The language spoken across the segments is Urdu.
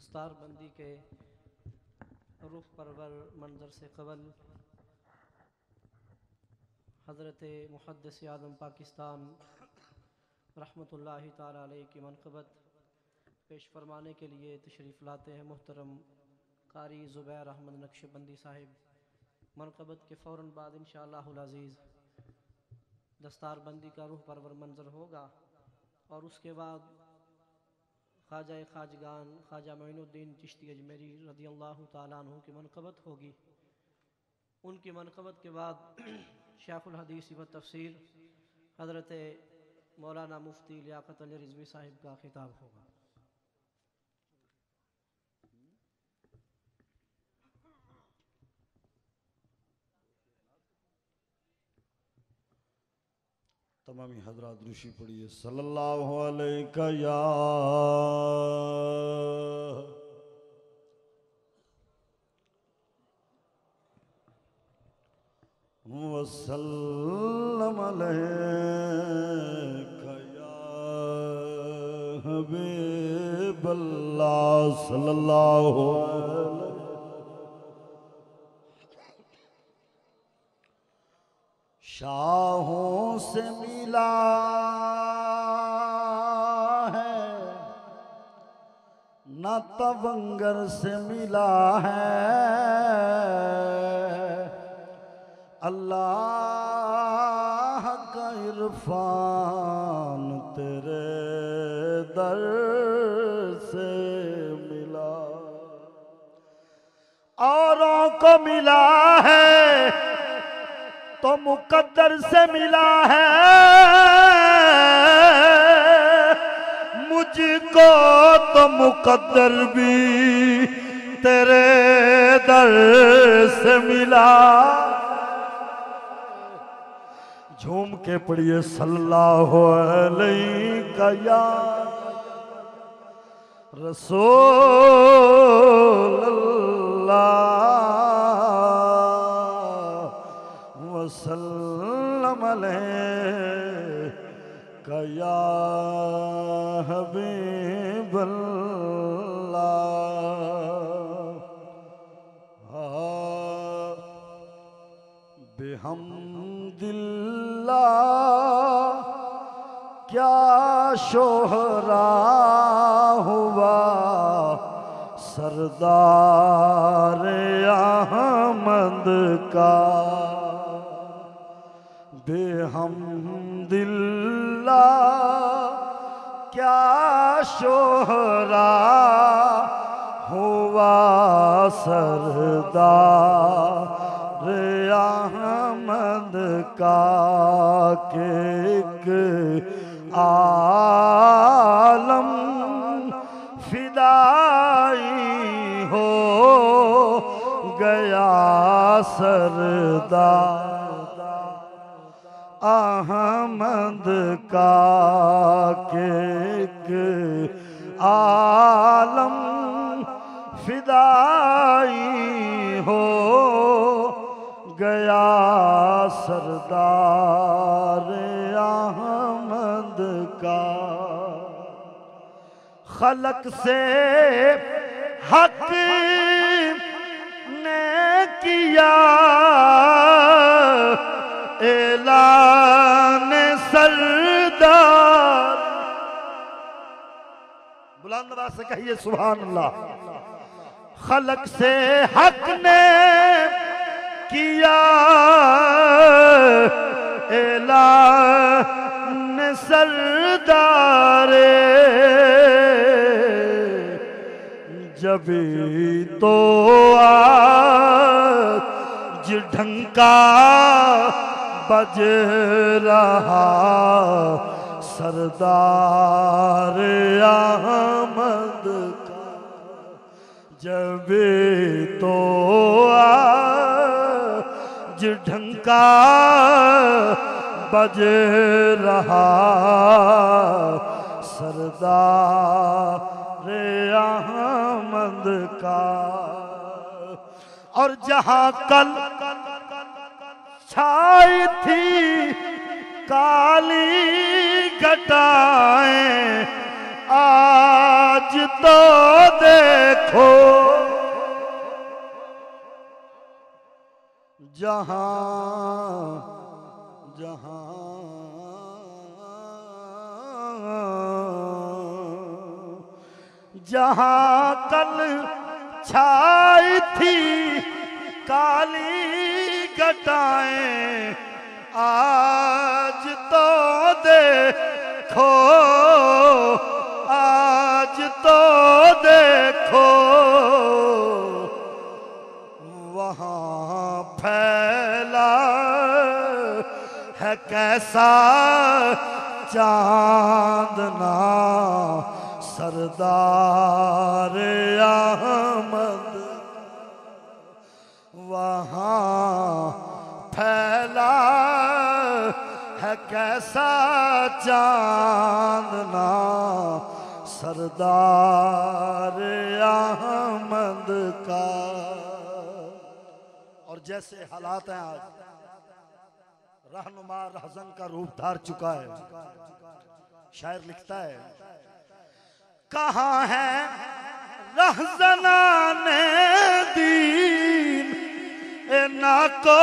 دستار بندی کے رخ پرور منظر سے قبل حضرت محدث اعظم پاکستان رحمۃ اللہ تعالیٰ علیہ کی منقبت پیش فرمانے کے لیے تشریف لاتے ہیں محترم قاری زبیر احمد نقش بندی صاحب۔ منقبت کے فوراً بعد انشاءاللہ العزیز دستار بندی کا روح پرور منظر ہوگا اور اس کے بعد خواجہ خواجگان خواجہ معین الدین چشتی اجمیری رضی اللہ تعالیٰ عنہ کی منقبت ہوگی۔ ان کی منقبت کے بعد شیخ الحدیث و تفسیر حضرت مولانا مفتی لیاقت علی رضوی صاحب کا خطاب ہوگا۔ تمامی حضرات روشی پڑھیے۔ صلی اللہ علیہ یا وسلم علیہ یا حبیب اللہ صلی اللہ علیہ شاہوں سے ملا ہے۔ نہ تونگر سے ملا ہے۔ اللہ کا عرفان تیرے در سے ملا۔ اوروں کو ملا ہے۔ تو مقدر سے ملا ہے۔ مجھ کو تو مقدر بھی تیرے در سے ملا۔ جھوم کے پڑھیے، صلی اللہ علیہ یا رسول اللہ۔ وسلم علیہ یا حبیب اللہ؟ بحمد اللہ کیا شہرا ہوا؟ سردار احمد کا۔ بے حمد اللہ کیا شہرا ہوا سردار احمد کا کہ ایک عالم فدائی ہو گیا سردار۔ احمد کا کہ ایک عالم فدائی ہو گیا سردار احمد کا۔ خلق سے حق نے کیا سے کہیے سبحان اللہ۔ خلق سے حق نے کیا اعلان سردار جبھی تو آج ڈھنکا بج رہا سردار احمد کا جب تو آج ڈھنکا بج رہا سردار احمد کا اور جہاں کل چھائی تھی کالی گھٹائیں آج تو دیکھو جہاں جہاں جہاں کل چھائی تھی کالی گٹائیں آج تو دیکھو آج تو دیکھو۔ وہاں پھیلا ہے کیسا چاندنا سردار احمد۔ کیسا چاندنا سردار احمد کا۔ اور جیسے حالات ہیں آج، رہنما رہزن کا روپ دھار چکا ہے۔ شاعر لکھتا ہے، کہاں ہے رہزنان دین؟ اے ناکو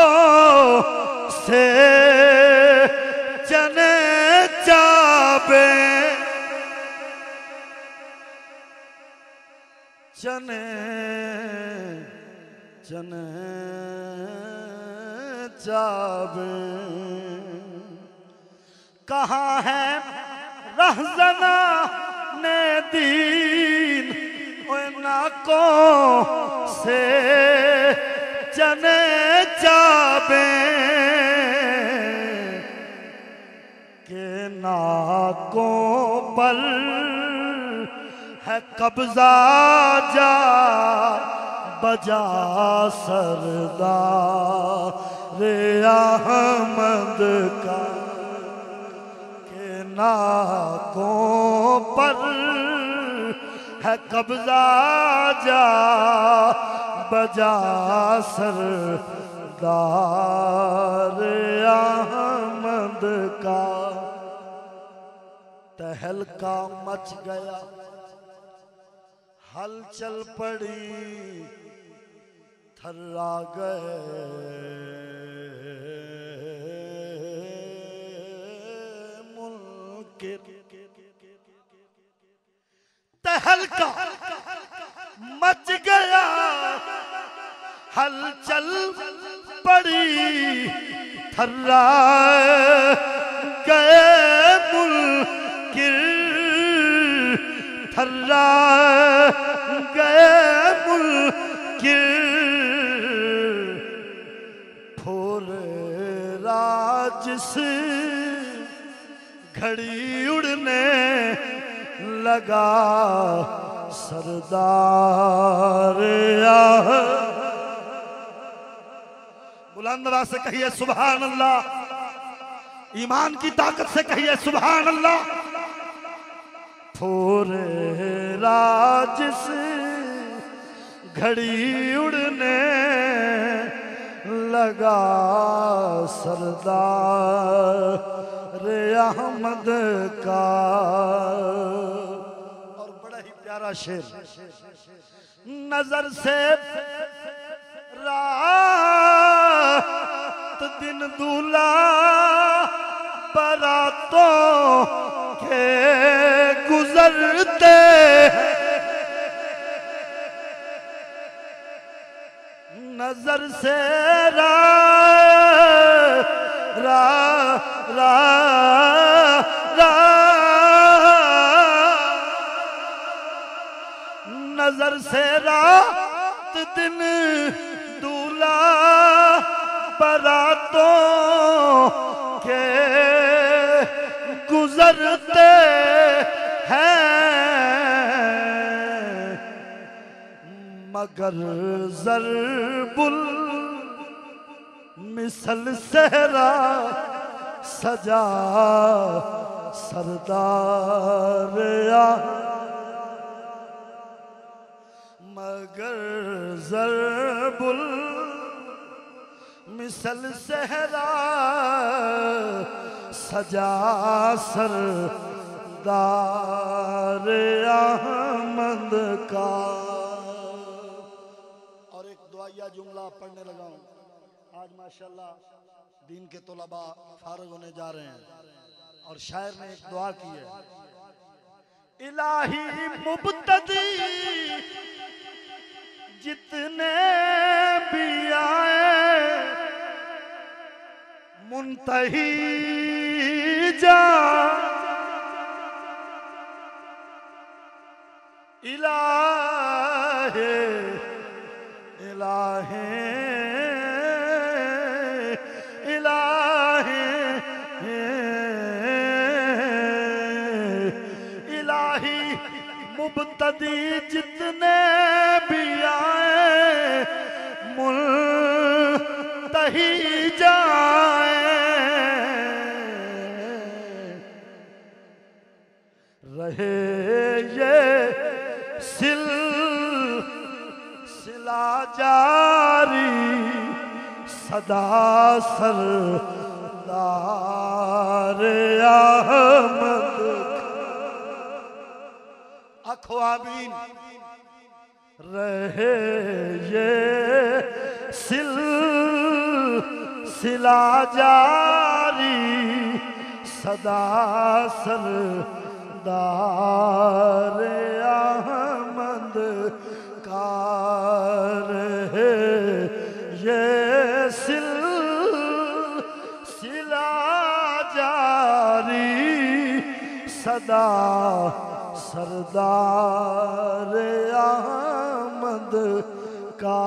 سے پہ۔ چنے چنے چاب۔ کہاں ہے رہزنا نے دین؟ کو سے چنے چابیں۔ خاکوں پر ہے قبضہ جا بجا سردار احمد کا کہ ناکوں پر ہے قبضہ جا بجا سردار احمد کا تہلکا مچ گیا۔ حل چل پڑی تھرا گئے۔ منکر۔ تہلکا مچ گیا۔ حل چل پڑی تھرا اللہ گئے ملک پھول راجس گھڑی اڑنے لگا سردار بلند آواز سے کہیے سبحان اللہ ایمان کی طاقت سے کہیے سبحان اللہ پھور را جس گھڑی اڑنے لگا سردار احمد کا۔ اور بڑا ہی پیارا شیر نظر سے راج دن دولا پراتوں کے گزرتے ہیں۔ مگر ضرب المثل سہرا سجا سردار مگر ضرب المثل سہرا سجا سر دار احمد کا۔ اور ایک دعائیہ جملہ پڑھنے لگا ہوں۔ آج ماشاءاللہ دین کے طلبہ فارغ ہونے جا رہے ہیں اور شاعر نے ایک دعا کی ہے۔ الہی مبتدی جتنے بھی آئے منتہی جا الہ الہ الہ الہی منتہی جائیں رہے یہ سل سلا جاری صدا سردار احمد اکھو آمین رہے یہ سلا جاری صدا سردار احمد کار ہے۔ یہ سل سلا جاری صدا سردار احمد کا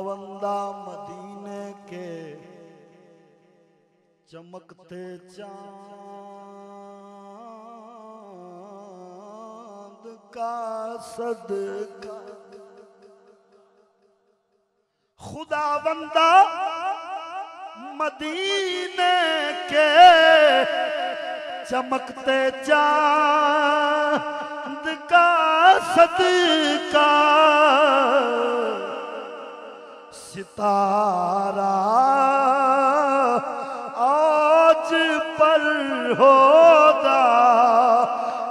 خداوندہ مدینے کے چمکتے چاند کا صدقہ خدا بندہ مدینے کے چمکتے چاند کا صدقہ ستارہ آج پر ہوتا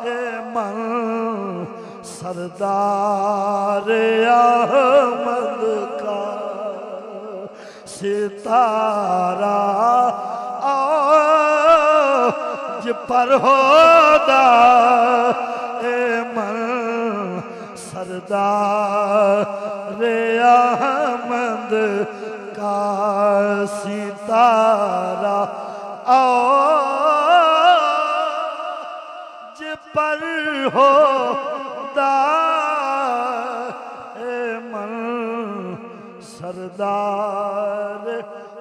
اے من سردار احمد کا ستارہ آج پر ہوتا اے من سردار احمد کا ستارہ آج پر ہوتا اے من سردار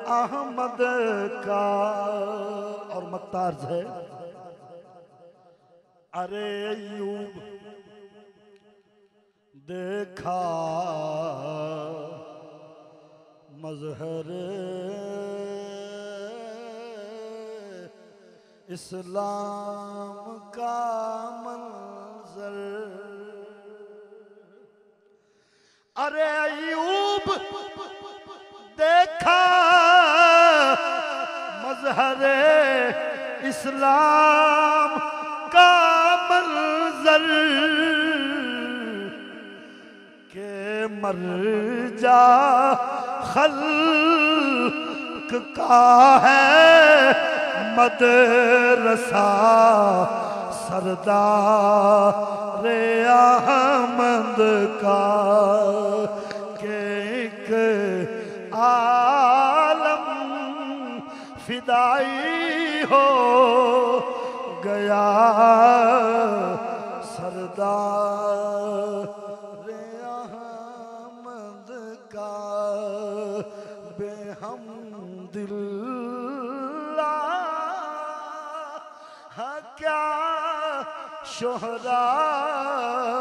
احمد کا اور مکتارز ہے۔ ارے ایوب، دیکھا۔ مظہر اسلام کا منظر۔ ارے ایوب دیکھا مظہر اسلام کا منظر۔ مر جا، خلق کا ہے مدرسہ، سردار احمد کا۔ کہ ایک عالم فدائی ہو گیا، سردار شهرا